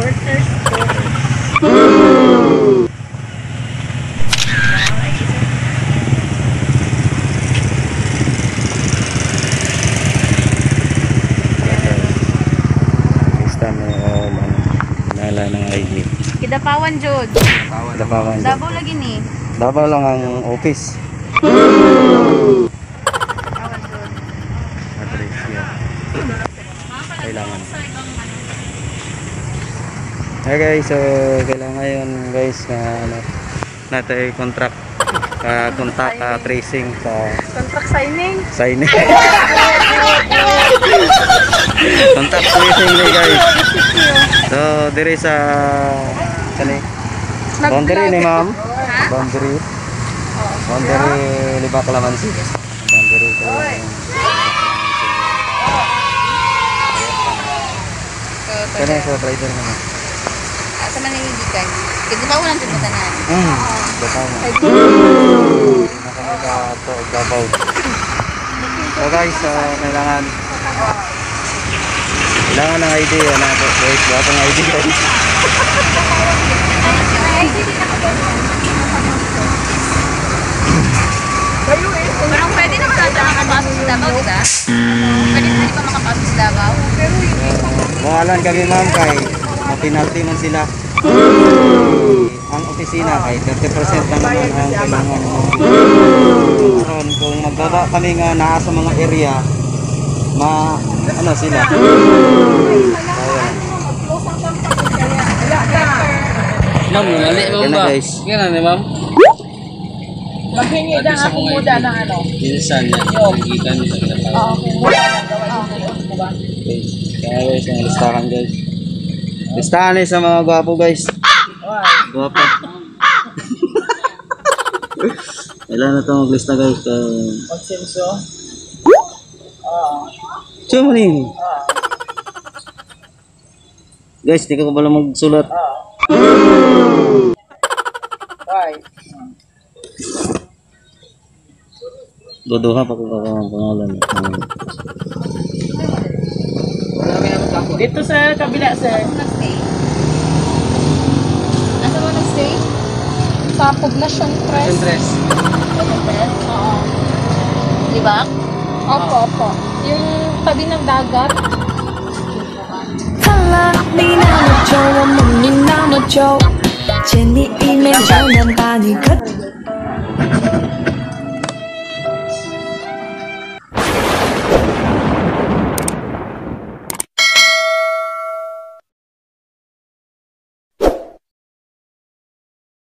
Quarters po. Uh, ano, Kidapawan jud. Kidapawan. Dabaw lagi ni. Dabaw lang ang office. Hey guys, so kailangan ngayon guys na ano, natin contract uh, contact ah, tracing sa Contract signing. sign. contact tracing ni guys. So dire sa kani boundary ni ma'am. Boundary. Boundary Libak Lamansi. Boundary. Kani sa driver naman. Sa maniligikan. Kasi pa ulan jud matanan. Hmm, bataw na. Nakamaga to Davao. So guys, uh, kailangan kailangan ng ID ano po guys, wala pang ID guys. Pero pwede naman natin makapasok sa Davao, di ba? Pwede na di pa makapasok sa Davao. Mawalan kami ma'am kay mapinalti man sila. Ang opisina kay 30% lang naman ang kailangan. Karon kung magbaba kami nga naa sa mga area, ma ano sila. Ma'am, nali na, ba? guys. Yan na ni ma'am. Maghingi sa ako mga muda ng ano. Minsan nakikita niyo sa. Oo, muda ng gawa dito. Diba? Okay. Kaya guys, ang listahan guys. Listahan eh sa mga gwapo guys. Gwapo. Kailan na ito maglista guys. Uh, Magsenso. Oo. Diyan mo rin. Guys, di ko pala magsulat. Oo. Why? Dodoha pa ko ang pangalan. Dito sa kabila, sir. Nag-stay. Asa mo nag-stay? Sa Poblacion Press. Siyempre, Oo. Di ba? Opo, opo. Yung tabi ng dagat.